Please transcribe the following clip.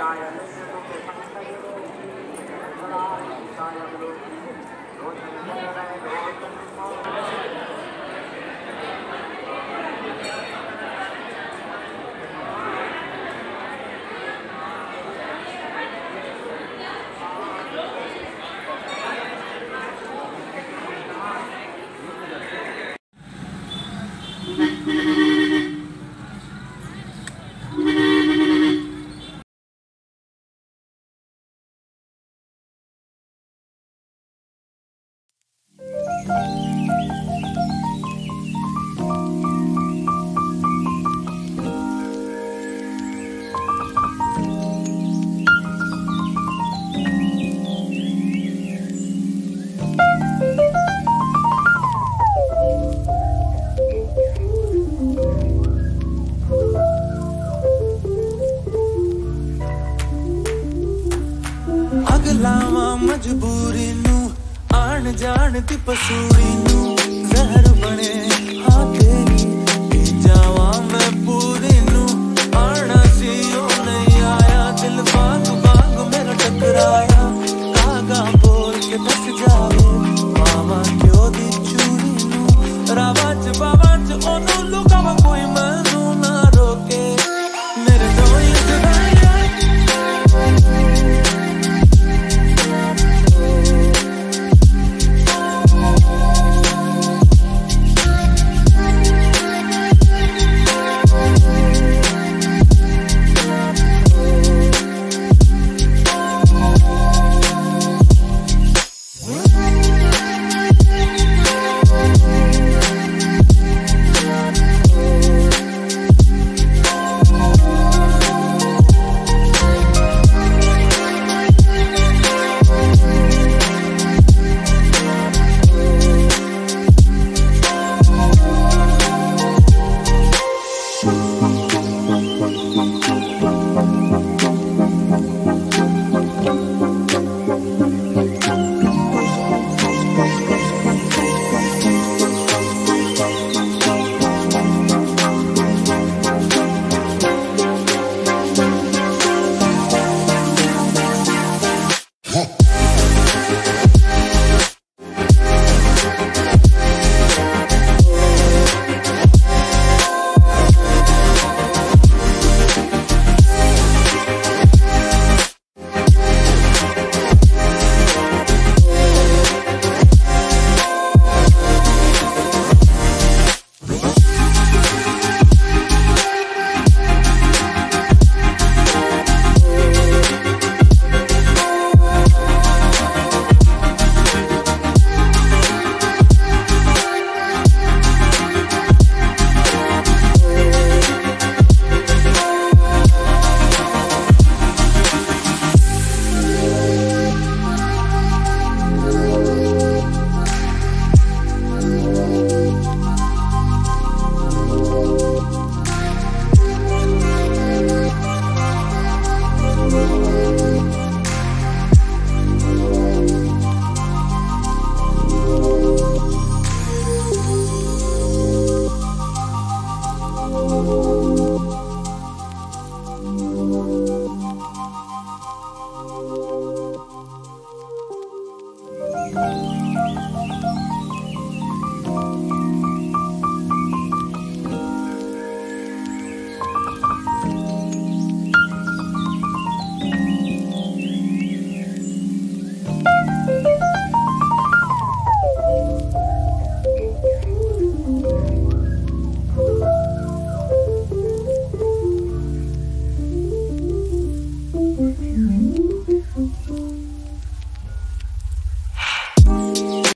Thank you. ਮਜਬੂਰੀ ਨੂੰ ਆਣ ਜਾਣ ਦੀ ਪਸੂੜੀ ਨੂੰ ਜ਼ਹਿਰ